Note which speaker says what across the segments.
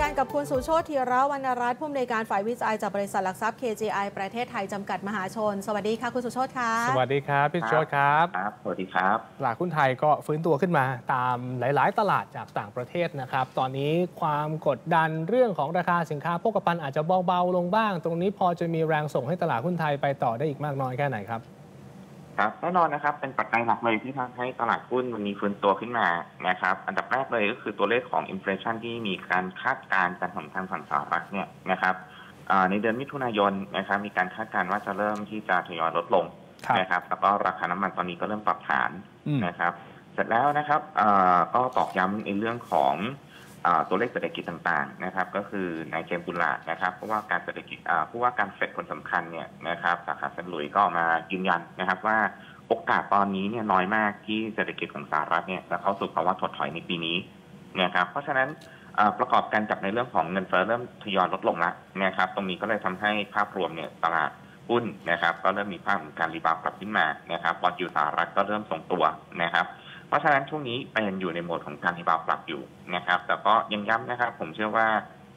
Speaker 1: กันกับคุณสุโชติธีระวรรณรัตน์ผู้อำนวยการฝ่ายวิจัยจากบริษัทหลักทรัพย์ KGI ประเทศไทยจำกัดมหาชน สวัสดีค่ะคุณสุโชติค่ะ
Speaker 2: สวัสดีครับพี่โชตครับ
Speaker 3: ครับ สวัสดีครับ
Speaker 2: ตลาดหุ้นไทยก็ฟื้นตัวขึ้นมาตามหลาย ๆ ตลาดจากต่างประเทศนะครับ ตอนนี้ความกดดันเรื่องของราคาสินค้าโภคภัณฑ์อาจจะเบา ๆ ลงบ้าง ตรงนี้พอจะมีแรงส่งให้ตลาดหุ้นไทยไปต่อได้อีกมากน้อยแค่ไหนครับ
Speaker 3: ครับแน่นอนนะครับเป็นปัจจัยหลักเลยที่ทำให้ตลาดหุ้นวันนี้ฟื้นตัวขึ้นมานะครับอันดับแรกเลยก็คือตัวเลขของอินฟลชันที่มีการคาดการณ์กันของทางฝั่งสหรัฐเนี่ยนะครับอ่าในเดือนมิถุนายนนะครับมีการคาดการณ์ว่าจะเริ่มที่จะทยอยลดลง
Speaker 2: ครับ
Speaker 3: นะครับแล้วก็ราคาน้ำมันตอนนี้ก็เริ่มปรับฐาน
Speaker 2: อืม
Speaker 3: นะครับ เสร็จแล้วนะครับอ่าก็ตอกย้ำในเรื่องของอ่า ตัวเลขเศรษฐกิจต่างๆนะครับ ก็คือนายเจมส์บุลลาดนะครับเพราะว่าการเศรษฐกิจผู้ว่าการเฟดคนสำคัญเนี่ยนะครับสาขาเซนหลุยก็มายืนยันนะครับว่าโอกาสตอนนี้เนี่ยน้อยมากที่เศรษฐกิจของสหรัฐเนี่ยจะเข้าสู่ภาวะถดถอยในปีนี้นะครับเพราะฉะนั้นประกอบกันกับในเรื่องของเงินเฟ้อเริ่มทยอยลดลงแล้วนะครับ ตรงนี้ก็เลยทำให้ภาพรวมเนี่ยตลาดหุ้นนะครับ ก็เริ่มมีภาพของการ rebound กลับขึ้นมานะครับ bond yield สหรัฐก็เริ่มทรงตัวนะครับ เพราะฉะนั้นช่วงนี้เป็นอยู่ในโหมดของการ rebound กลับอยู่นะครับ แต่ก็ยังย้ำนะครับ ผมเชื่อว่า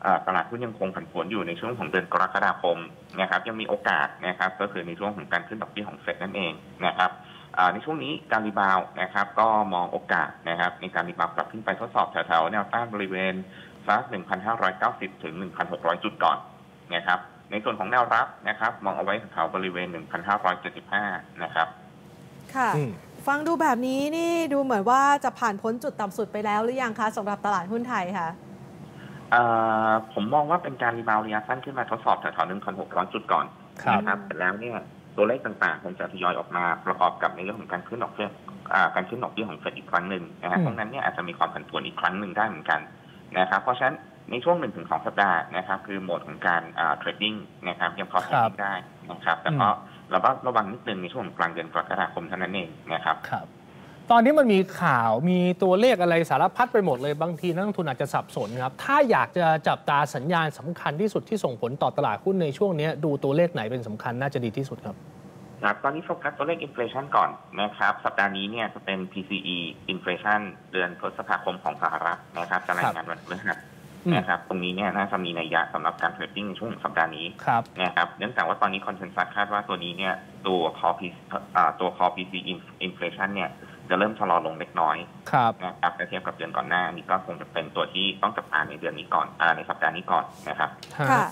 Speaker 3: เอ่อตลาดหุ้นยังคงผันผวนอยู่ในช่วงของเดือนกรกฎาคมนะครับ ยังมีโอกาสนะครับ ก็คือในช่วงของการขึ้นดอกเบี้ยของเฟดนั่นเองนะครับอ่าในช่วงนี้การ rebound นะครับ ก็มองโอกาสนะครับในการ rebound กลับขึ้นไปทดสอบแถวๆแนวต้านบริเวณสัก1,590 ถึง 1,600 จุดก่อนนะครับ ในส่วนของแนวรับนะครับ มองเอาไว้แถวๆบริเวณ 1,575 นะครับ
Speaker 1: ค่ะ
Speaker 2: อืม
Speaker 1: ฟังดูแบบนี้นี่ดูเหมือนว่าจะผ่านพ้นจุดต่ำสุดไปแล้วหรือยังคะสำหรับตลาดหุ้นไทยค่ะ
Speaker 3: เอ่อผมมองว่าเป็นการ rebound ระยะสั้นขึ้นมาทดสอบแถวๆ1,600จุดก่อน
Speaker 2: ครับ
Speaker 3: นะครับแต่แล้วเนี่ยตัวเลขต่างๆคงจะทยอยออกมาประกอบกับในเรื่องของการขึ้นดอกเบี้ยอ่าการขึ้นดอกเบี้ยของเฟดอีกครั้งหนึ่งนะฮะ
Speaker 2: อืม
Speaker 3: ตรงนั้นเนี่ยอาจจะมีความผันผวนอีกครั้งหนึ่งได้เหมือนกันนะครับเพราะฉะนั้นในช่วงหนึ่งถึงสองสัปดาห์นะครับคือโหมดของการอ่า trading นะครับยังพอ trading ได้นะครับแต่ก็ เราก็ระวังนิดนึงในช่วงของกลางเดือนกรกฎาคมเท่านั้นเองนะครับ
Speaker 2: ครับ ตอนนี้มันมีข่าวมีตัวเลขอะไรสารพัดไปหมดเลยบางทีนักลงทุนอาจจะสับสนครับ ถ้าอยากจะจับตาสัญญาณสำคัญที่สุดที่ส่งผลต่อตลาดหุ้นในช่วงนี้ดูตัวเลขไหนเป็นสำคัญน่าจะดีที่สุดครับ
Speaker 3: ครับตอนนี้โฟกัสตัวเลขอินฟลชันก่อนนะครับ สัปดาห์นี้เนี่ยจะเป็น PCE อินฟลชันเดือนพฤษภาคมของสหรัฐนะครับจะรายงานวันพฤหัส
Speaker 2: อืม
Speaker 3: นะครับตรงนี้เนี่ยน่าจะมีนัยยะสำหรับการ trading ในช่วงสัปดาห์นี้
Speaker 2: ครับ
Speaker 3: นะครับเนื่องจากว่าตอนนี้ consensus คาดว่าตัวนี้เนี่ยตัวคอพีตัวคอ PC อินฟลชันเนี่ยจะเริ่มชะลอลงเล็กน้อย
Speaker 2: ครับ
Speaker 3: นะครับถ้าเทียบกับเดือนก่อนหน้านี้ก็คงจะเป็นตัวที่ต้องจับตาในเดือนนี้ก่อนอ่าในสัปดาห์นี้ก่อนนะครับ
Speaker 1: ค่ะ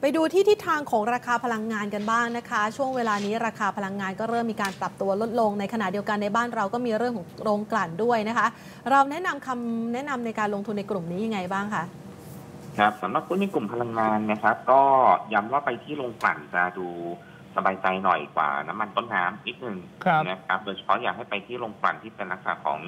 Speaker 1: ไปดูที่ทิศทางของราคาพลังงานกันบ้างนะคะ ช่วงเวลานี้ราคาพลังงานก็เริ่มมีการปรับตัวลดลงในขณะเดียวกันในบ้านเราก็มีเรื่องของโรงกลั่นด้วยนะคะ เราแนะนำคำแนะนำในการลงทุนในกลุ่มนี้ยังไงบ้างคะ
Speaker 3: ครับสำหรับหุ้นในกลุ่มพลังงานนะครับ ก็ย้ำว่าไปที่โรงกลั่นจะดูสบายใจหน่อยกว่าน้ำมันต้นน้ำนิดนึง
Speaker 2: ครับ
Speaker 3: นะครับ โดยเฉพาะอยากให้ไปที่โรงกลั่นที่เป็นลักษณะของ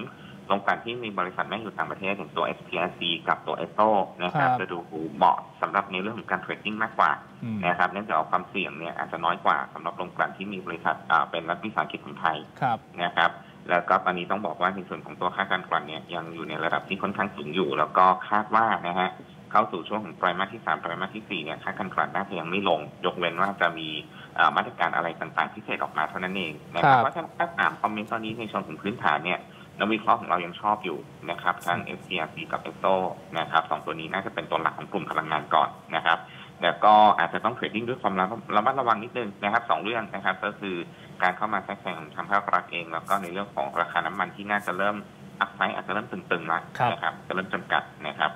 Speaker 3: โรงกลั่นที่มีบริษัทแม่อยู่ต่างประเทศอย่างตัว SPRC กับตัว e s o นะครับ
Speaker 2: ครับ
Speaker 3: จะดูเหมาะสำหรับในเรื่องของการเทรดดิ้งมากกว่า
Speaker 2: อืม
Speaker 3: นะครับเนื่องจากว่าความเสี่ยงเนี่ยอาจจะน้อยกว่าสำหรับโรงกลั่นที่มีบริษัทอ่าเป็นรัฐวิสาหกิจของไทย
Speaker 2: ครับ
Speaker 3: นะครับแล้วก็ตอนนี้ต้องบอกว่าในส่วนของตัวค่าการกลั่นเนี่ยยังอยู่ในระดับที่ค่อนข้างสูงอยู่ แล้วก็คาดว่านะฮะ เข้าสู่ช่วงของไตรมาสที่3ไตรมาสที่4เนี่ยค่าการกลั่นน่าจะยังไม่ลง ยกเว้นว่าจะมีเอ่อมาตรการอะไรต่างๆพิเศษออกมาเท่านั้นเองนะค
Speaker 2: ครั
Speaker 3: รับบเพราะฉะนั้นถ้าถามคอมเมนต์ตอนนี้ในเชิงของพื้นฐานเนี่ยนักวิเคราะห์ของเรายังชอบอยู่นะครับทั้ง FCRC กับ e s o นะครับสองตัวนี้น่าจะเป็นตัวหลักของกลุ่มพลังงานก่อนนะครับแต่ก็อาจจะต้องเทรดดิ้งด้วยความระมัดระมัดระวังนิดนึงนะครับสองเรื่องนะครับ ก็คือการเข้ามาแทรกแซงของทางภาครัฐเอง แล้วก็ในเรื่องของราคาน้ำมันที่น่าจะเริ่มอัพไซด์อาจจะเริ่มตึงๆแล้ว
Speaker 2: ครับ
Speaker 3: นะครับจะเริ่มจำกัดนะครับ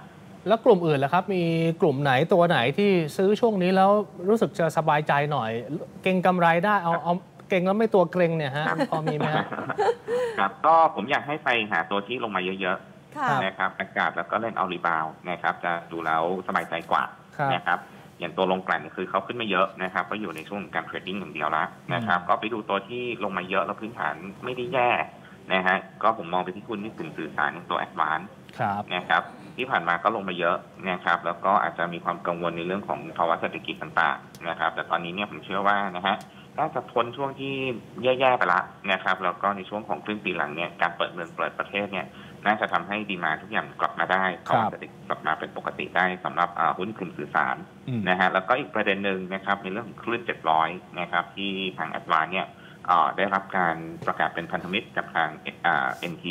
Speaker 2: แล้วกลุ่มอื่นล่ะครับ มีกลุ่มไหนตัวไหนที่ซื้อช่วงนี้แล้วรู้สึกจะสบายใจหน่อย เก่งกำไรได้เอาเอาเก่งแล้วไม่ตัวเกรงเนี่ยฮะพอมีไหมฮะ
Speaker 3: ครับก็ผมอยากให้ไปหาตัวที่ลงมาเยอะ
Speaker 1: ค่ะ
Speaker 3: ๆนะครับอากาศแล้วก็เล่นเอารีบาวด์นะครับ จะดูแล้วสบายใจกว่า
Speaker 2: ครับ
Speaker 3: นะครับอย่างตัวลงกลั่นเนี่ยคือเขาขึ้นมาเยอะนะครับ ก็อยู่ในช่วงของการเทรดดิ้งอย่างเดียวแล้วนะครับ
Speaker 2: อืม
Speaker 3: ก็ไปดูตัวที่ลงมาเยอะแล้วพื้นฐานไม่ได้แย่นะฮะก็ผมมองไปที่คุณที่กึ่งสื่อสารอย่างตัวแอดวาน
Speaker 2: ครับ
Speaker 3: นะครับที่ผ่านมาก็ลงมาเยอะนะครับ แล้วก็อาจจะมีความกังวลในเรื่องของภาวะเศรษฐกิจต่างๆนะครับ แต่ตอนนี้เนี่ยผมเชื่อว่านะฮะน่าจะพ้นช่วงที่แย่ๆไปละนะครับ แล้วก็ในช่วงของครึ่งปีหลังเนี่ยการเปิดเมืองเปิดประเทศเนี่ยน่าจะทำให้ดีมาทุกอย่างกลับมาได้
Speaker 2: ครับ
Speaker 3: ภาวะเศรษฐกิจกลับมาเป็นปกติได้สำหรับอ่าหุ้นกลุ่มสื่อสาร
Speaker 2: อืม
Speaker 3: นะฮะแล้วก็อีกประเด็นหนึ่งนะครับในเรื่องของคลื่น700นะครับที่ทางแอดวานเนี่ยอ่า ได้รับการประกาศเป็นพันธมิตรกับทางอ่า NT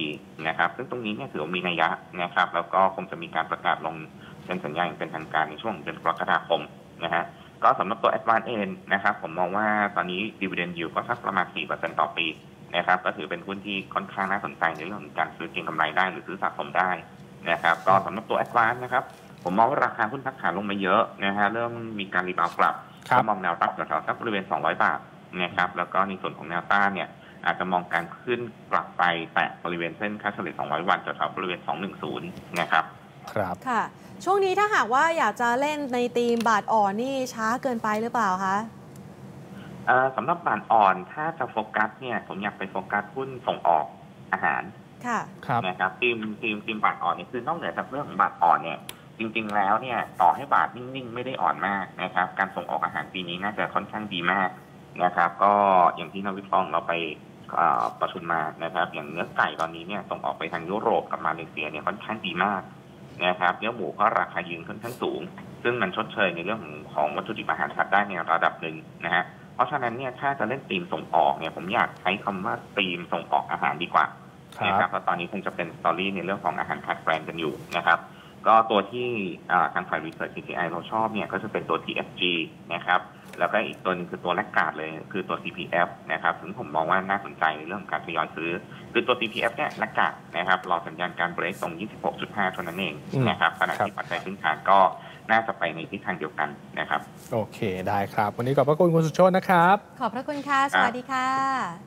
Speaker 3: นะครับ ซึ่งตรงนี้เนี่ยถือว่ามีนัยยะนะครับ แล้วก็คงจะมีการประกาศลงเป็นสัญญาอย่างเป็นทางการในช่วงเดือนกรกฎาคมนะฮะก็สำหรับตัว a d v a n c e เองนะครับ ผมมองว่าตอนนี้ dividend yield ก็สักประมาณ 4%ต่อปีนะครับ ก็ถือเป็นหุ้นที่ค่อนข้างน่าสนใจในเรื่องของการซื้อเก็งกำไรได้หรือซื้อสะสมได้นะครับ ก็สำหรับตัว ADVANC นะครับ ผมมองว่าราคาหุ้นพักฐานลงมาเยอะนะฮะเริ่มมีการ rebound กลับ
Speaker 2: ครับ
Speaker 3: ก็มองแนวรับแถวๆสักบริเวณ 200 บาท นะครับ แล้วก็ในส่วนของแนวต้านเนี่ยอาจจะมองการขึ้นกลับไปแตะบริเวณเส้นค่าเฉลี่ย 200 วันแถวๆบริเวณ 210 นะครับ
Speaker 2: ครับ
Speaker 1: ค่ะ ช่วงนี้ถ้าหากว่าอยากจะเล่นในธีมบาทอ่อนนี่ช้าเกินไปหรือเปล่าคะ
Speaker 3: เอ่อสำหรับบานอ่อนถ้าจะโฟกัสเนี่ยผมอยากไปโฟกัสหุ้นส่งออกอาหาร
Speaker 1: ค่ะ
Speaker 2: ครับ
Speaker 3: นะครับทีมทีมทีมบาทอ่อนเนี่ยคือนอกเหนือจากเรื่องของบาทอ่อนเนี่ยจริงๆแล้วเนี่ยต่อให้บาทนิ่งๆ ไม่ได้อ่อนมากนะครับ การส่งออกอาหารปีนี้น่าจะค่อนข้างดีมาก นะครับ ก็อย่างที่นักวิเคราะห์เราไปเอ่อประชุมมานะครับ อย่างเนื้อไก่ตอนนี้เนี่ยส่งออกไปทางยุโรปกับมาเลเซียเนี่ยค่อนข้างดีมากนะครับเนื้อหมูก็ราคายืนค่อนข้างสูง ซึ่งมันชดเชยในเรื่องของของวัตถุดิบอาหารสัตว์ได้ในระดับหนึ่งนะฮะเพราะฉะนั้นเนี่ยถ้าจะเล่นธีมส่งออกเนี่ยผมอยากใช้คำว่าธีมส่งออกอาหารดีกว่า
Speaker 2: ครับ
Speaker 3: นะครั
Speaker 2: บ
Speaker 3: เพราะตอนนี้คงจะเป็น story ในเรื่องของอาหารคัดแบรนด์กันอยู่นะครับ ก็ตัวที่อ่าทางฝ่าย research CTI เราชอบเนี่ยก็จะเป็นตัว TFG นะครับแล้วก็อีกตัวหนึงคือตัวแรกการ์ดเลยคือตัว CPF นะครับซึ่งผมมองว่าน่าสนใจในเรื่องของการทยอยซื้อ คือตัว CPF เนี่ยแรกการ์ดนะครับรอสัญญาณการเบรกตรง 26.5เท่านั้นเอง
Speaker 2: อืม
Speaker 3: นะครับขณะ
Speaker 2: ครับ
Speaker 3: ที่ปัจจัยพื้นฐานก็น่าจะไปในทิศทางเดียวกันนะครับ
Speaker 2: โอเคได้ครับ วันนี้ขอบพระคุณคุณสุโชตนะครับ
Speaker 1: ขอบพระคุณค่ะ สวัสดีค่ะ